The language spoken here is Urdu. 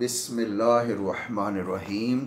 بسم اللہ الرحمن الرحیم